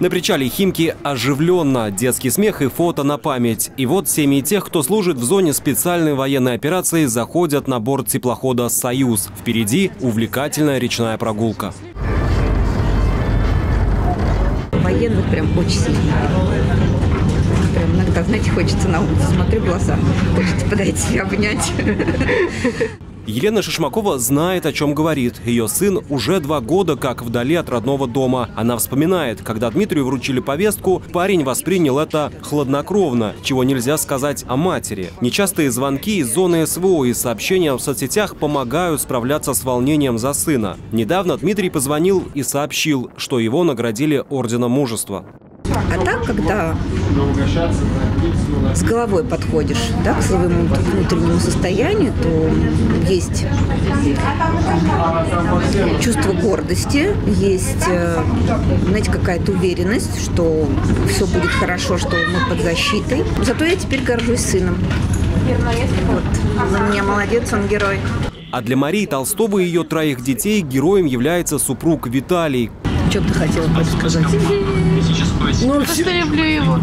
На причале Химки оживленно. Детский смех и фото на память. И вот семьи тех, кто служит в зоне специальной военной операции, заходят на борт теплохода «Союз». Впереди увлекательная речная прогулка. Военных прям очень сильно. Прям иногда, знаете, хочется на улицу, смотрю глаза, хочется подойти, обнять. Елена Шишмакова знает, о чем говорит. Ее сын уже два года как вдали от родного дома. Она вспоминает, когда Дмитрию вручили повестку, парень воспринял это хладнокровно, чего нельзя сказать о матери. Нечастые звонки из зоны СВО и сообщения в соцсетях помогают справляться с волнением за сына. Недавно Дмитрий позвонил и сообщил, что его наградили Орденом Мужества. А так, когда с головой подходишь да, к своему внутреннему состоянию, то есть чувство гордости, есть, э, знаете, какая-то уверенность, что все будет хорошо, что мы под защитой. Зато я теперь горжусь сыном. Вот. Он у меня молодец, он герой. А для Марии Толстовой и ее троих детей героем является супруг Виталий. Что ты хотела сказать? Ну, просто его.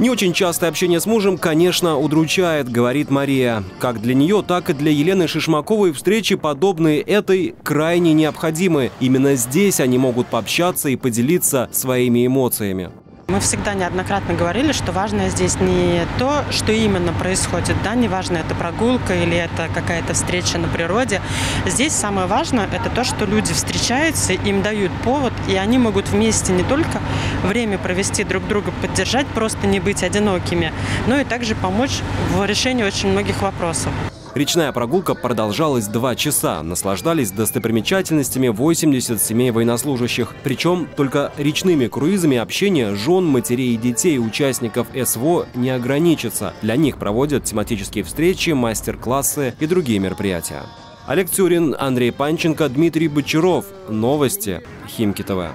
Не очень частое общение с мужем, конечно, удручает, говорит Мария. Как для нее, так и для Елены Шишмаковой встречи, подобные этой, крайне необходимы. Именно здесь они могут пообщаться и поделиться своими эмоциями. Мы всегда неоднократно говорили, что важное здесь не то, что именно происходит, да, не важно, это прогулка или это какая-то встреча на природе. Здесь самое важное – это то, что люди встречаются, им дают повод, и они могут вместе не только время провести друг друга, поддержать, просто не быть одинокими, но и также помочь в решении очень многих вопросов. Речная прогулка продолжалась два часа. Наслаждались достопримечательностями 80 семей военнослужащих. Причем только речными круизами общение жен, матерей и детей участников СВО не ограничится. Для них проводят тематические встречи, мастер-классы и другие мероприятия. Олег Тюрин, Андрей Панченко, Дмитрий Бочаров. Новости. Химки ТВ.